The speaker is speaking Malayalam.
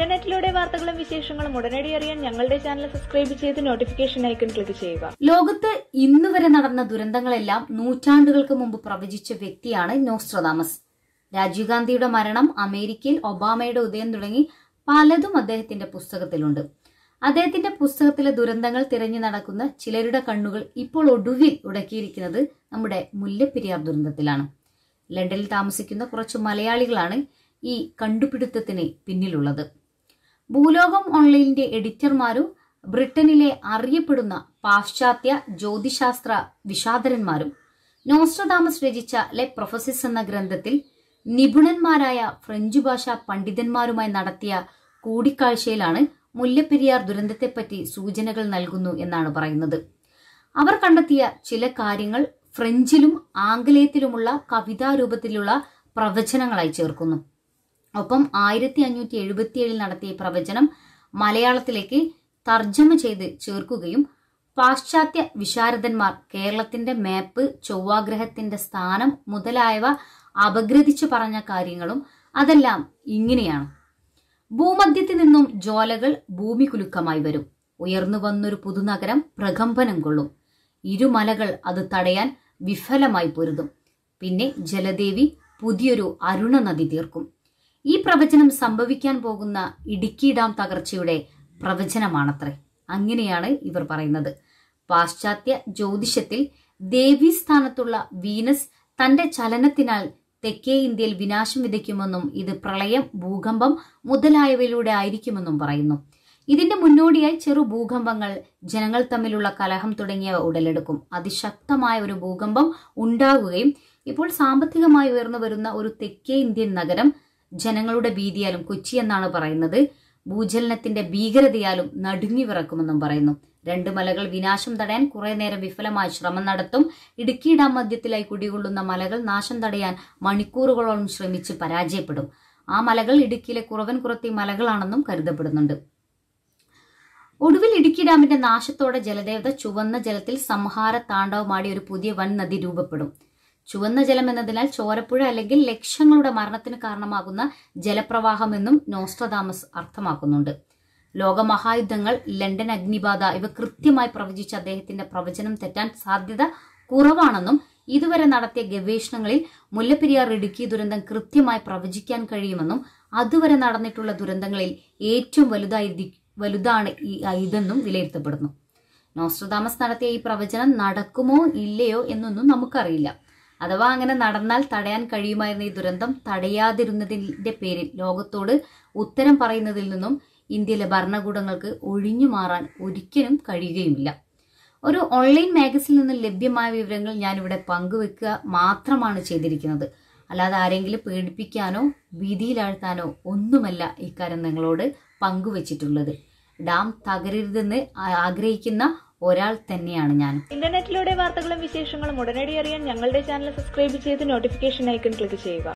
ഇന്റർനെറ്റിലൂടെ വാർത്തകളും വിശേഷങ്ങളും ഉടനടി അറിയാൻ ഞങ്ങളുടെ ചാനൽ സബ്സ്ക്രൈബ് ചെയ്ത് നോട്ടിഫിക്കേഷൻ ഐക്കൺ ക്ലിക്ക് ചെയ്യുക. ലോകത്ത് ഇന്ന് വരെ നടന്ന ദുരന്തങ്ങളെല്ലാം നൂറ്റാണ്ടുകൾക്ക് മുമ്പ് പ്രവചിച്ച വ്യക്തിയാണ് നോസ്ട്രദാമസ്. രാജീവ് ഗാന്ധിയുടെ മരണം അമേരിക്കയിൽ ഒബാമയുടെ ഉദയം തുടങ്ങി പലതും അദ്ദേഹത്തിന്റെ പുസ്തകത്തിലുണ്ട്. അദ്ദേഹത്തിന്റെ പുസ്തകത്തിലെ ദുരന്തങ്ങൾ തിരഞ്ഞു നടക്കുന്ന ചിലരുടെ കണ്ണുകൾ ഇപ്പോൾ ഒടുവിൽ ഉടക്കിയിരിക്കുന്നത് നമ്മുടെ മുല്ലപ്പെരിയാർ ദുരന്തത്തിലാണ്. ലണ്ടനിൽ താമസിക്കുന്ന കുറച്ച് മലയാളികളാണ് ഈ കണ്ടുപിടുത്തത്തിന് പിന്നിലുള്ളത്. ഭൂലോകം ഓൺലൈനിന്റെ എഡിറ്റർമാരും ബ്രിട്ടനിലെ അറിയപ്പെടുന്ന പാശ്ചാത്യ ജ്യോതിശാസ്ത്ര വിഷാദരന്മാരും നോസ്ട്രദാമസ് രചിച്ച ലെ പ്രൊഫസിസ് എന്ന ഗ്രന്ഥത്തിൽ നിപുണന്മാരായ ഫ്രഞ്ച് ഭാഷാ പണ്ഡിതന്മാരുമായി നടത്തിയ കൂടിക്കാഴ്ചയിലാണ് മുല്ലപ്പെരിയാർ ദുരന്തത്തെപ്പറ്റി സൂചനകൾ നൽകുന്നു എന്നാണ് പറയുന്നത്. അവർ കണ്ടെത്തിയ ചില കാര്യങ്ങൾ ഫ്രഞ്ചിലും ആംഗലേയത്തിലുമുള്ള കവിതാരൂപത്തിലുള്ള പ്രവചനങ്ങളായി ചേർക്കുന്നു. ഒപ്പം ആയിരത്തി അഞ്ഞൂറ്റി എഴുപത്തിയേഴിൽ നടത്തിയ പ്രവചനം മലയാളത്തിലേക്ക് തർജമ ചെയ്ത് ചേർക്കുകയും പാശ്ചാത്യ വിശാരദന്മാർ കേരളത്തിന്റെ മാപ്പ് ചൊവ്വാഗ്രഹത്തിന്റെ സ്ഥാനം മുതലായവ അപഗ്രഥിച്ചു പറഞ്ഞ കാര്യങ്ങളും അതെല്ലാം ഇങ്ങനെയാണ്. ഭൂമധ്യത്തിൽ നിന്നും ജ്വാലകൾ ഭൂമി കുലുക്കമായി വരും. ഉയർന്നു വന്നൊരു പുതുനഗരം പ്രകമ്പനം കൊള്ളും. ഇരുമലകൾ അത് തടയാൻ വിഫലമായി പൊരുതും. പിന്നെ ജലദേവി പുതിയൊരു അരുണ നദി തീർക്കും. ഈ പ്രവചനം സംഭവിക്കാൻ പോകുന്ന ഇടുക്കി ഡാം തകർച്ചയുടെ പ്രവചനമാണത്രേ. അങ്ങനെയാണ് ഇവർ പറയുന്നത്. പാശ്ചാത്യ ജ്യോതിഷത്തിൽ ദേവി സ്ഥാനത്തുള്ള വീനസ് തന്റെ ചലനത്തിനാൽ തെക്കേ ഇന്ത്യയിൽ വിനാശം വിതയ്ക്കുമെന്നും ഇത് പ്രളയം ഭൂകമ്പം മുതലായവയിലൂടെ ആയിരിക്കുമെന്നും പറയുന്നു. ഇതിന്റെ മുന്നോടിയായി ചെറു ഭൂകമ്പങ്ങൾ ജനങ്ങൾ തമ്മിലുള്ള കലഹം തുടങ്ങിയവ ഉടലെടുക്കും. അതിശക്തമായ ഒരു ഭൂകമ്പം ഉണ്ടാകുകയും ഇപ്പോൾ സാമ്പത്തികമായി ഉയർന്നു വരുന്ന ഒരു തെക്കേ ഇന്ത്യൻ നഗരം ജനങ്ങളുടെ ഭീതിയാലും കൊച്ചി എന്നാണ് പറയുന്നത്. ഭൂചലനത്തിന്റെ ഭീകരതയാലും നടുങ്ങി വിറക്കുമെന്നും പറയുന്നു. രണ്ട് മലകൾ വിനാശം തടയാൻ കുറെ നേരം വിഫലമായ ശ്രമം നടത്തും. ഇടുക്കി ഡാം മധ്യത്തിലായി കുടികൊള്ളുന്ന മലകൾ നാശം തടയാൻ മണിക്കൂറുകളോളം ശ്രമിച്ച് പരാജയപ്പെടും. ആ മലകൾ ഇടുക്കിയിലെ കുറവൻ കുറത്തി മലകളാണെന്നും കരുതപ്പെടുന്നുണ്ട്. ഒടുവിൽ ഇടുക്കി ഡാമിന്റെ നാശത്തോടെ ജലദേവത ചുവന്ന ജലത്തിൽ സംഹാര താണ്ഡവമാടി ഒരു പുതിയ വൻ നദി രൂപപ്പെടും. ചുവന്ന ജലം എന്നതിനാൽ ചോരപ്പുഴ അല്ലെങ്കിൽ ലക്ഷങ്ങളുടെ മരണത്തിന് കാരണമാകുന്ന ജലപ്രവാഹമെന്നും നോസ്ട്രദാമസ് അർത്ഥമാക്കുന്നുണ്ട്. ലോകമഹായുദ്ധങ്ങൾ ലണ്ടൻ അഗ്നിബാധ ഇവ കൃത്യമായി പ്രവചിച്ച അദ്ദേഹത്തിന്റെ പ്രവചനം തെറ്റാൻ സാധ്യത കുറവാണെന്നും ഇതുവരെ നടത്തിയ ഗവേഷണങ്ങളിൽ മുല്ലപ്പെരിയാർ ഇടുക്കി ദുരന്തം കൃത്യമായി പ്രവചിക്കാൻ കഴിയുമെന്നും അതുവരെ നടന്നിട്ടുള്ള ദുരന്തങ്ങളിൽ ഏറ്റവും വലുതായി വലുതാണ് ഇതെന്നും വിലയിരുത്തപ്പെടുന്നു. നോസ്ട്രദാമസ് നടത്തിയ ഈ പ്രവചനം നടക്കുമോ ഇല്ലയോ എന്നൊന്നും നമുക്കറിയില്ല. അഥവാ അങ്ങനെ നടന്നാൽ തടയാൻ കഴിയുമായിരുന്ന ഈ ദുരന്തം തടയാതിരുന്നതിന്റെ പേരിൽ ലോകത്തോട് ഉത്തരം പറയുന്നതിൽ നിന്നും ഇന്ത്യയിലെ ഭരണകൂടങ്ങൾക്ക് ഒഴിഞ്ഞു മാറാൻ ഒരിക്കലും കഴിയുകയുമില്ല. ഒരു ഓൺലൈൻ മാഗസിനിൽ നിന്ന് ലഭ്യമായ വിവരങ്ങൾ ഞാനിവിടെ പങ്കുവെക്കുക മാത്രമാണ് ചെയ്തിരിക്കുന്നത്. അല്ലാതെ ആരെങ്കിലും പേടിപ്പിക്കാനോ ഭീതിയിലാഴ്ത്താനോ ഒന്നുമല്ല ഇക്കാര്യം നിങ്ങളോട് പങ്കുവച്ചിട്ടുള്ളത്. ഡാം തകരരുതെന്ന് ആഗ്രഹിക്കുന്ന ഒരാൾ തന്നെയാണ് ഞാൻ. ഇന്റർനെറ്റിലൂടെ വാർത്തകളും വിശേഷങ്ങളും ഉടനടി അറിയാൻ ഞങ്ങളുടെ ചാനൽ സബ്സ്ക്രൈബ് ചെയ്ത് നോട്ടിഫിക്കേഷൻ ഐക്കൺ ക്ലിക്ക് ചെയ്യുക.